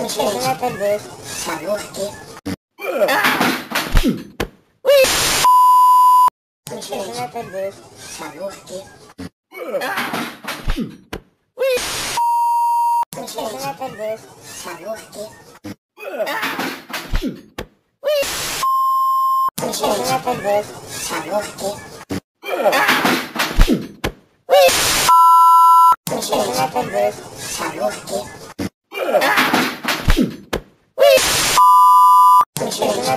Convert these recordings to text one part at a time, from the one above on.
Prześledzone perły, sanówki. Prześledzone perły, sanówki. Prześledzone perły, sanówki. Prześledzone perły, sanówki. Prześledzone perły, sanówki.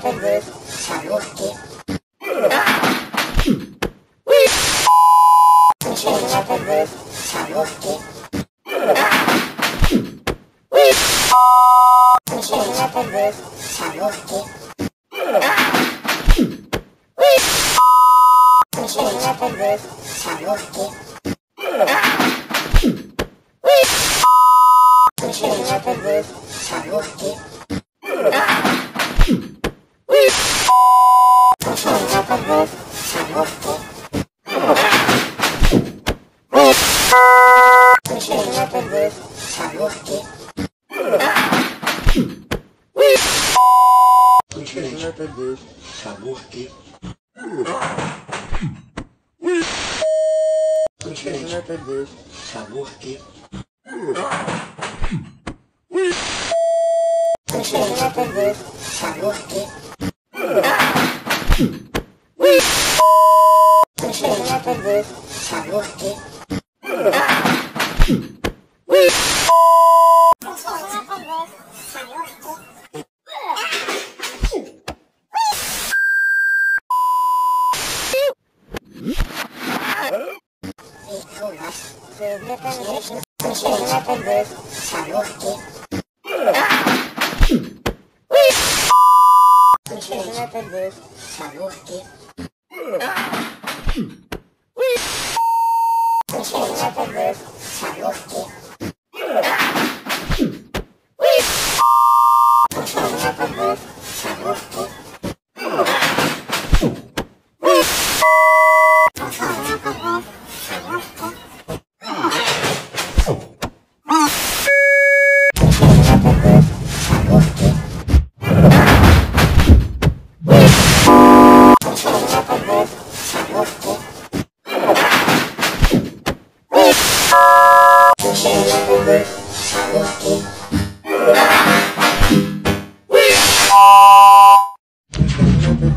perder a los que... Se van a perder a los que... Se van a perder a que... Se a perder a que... Mexer vai perder sabor que. Mexer vai perder sabor que. Mexer vai perder sabor que. Mexer vai perder sabor que. Entonces, salimos aquí. Hmm.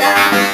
love.